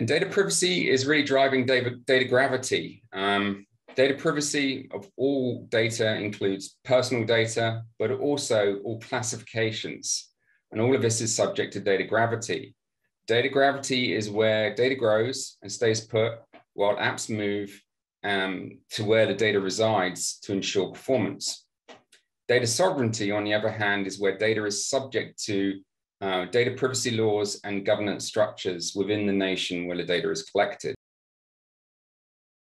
And data privacy is really driving data, data gravity. Um, data privacy of all data includes personal data, but also all classifications. And all of this is subject to data gravity. Data gravity is where data grows and stays put while apps move um, to where the data resides to ensure performance. Data sovereignty, on the other hand, is where data is subject to uh, data privacy laws and governance structures within the nation where the data is collected.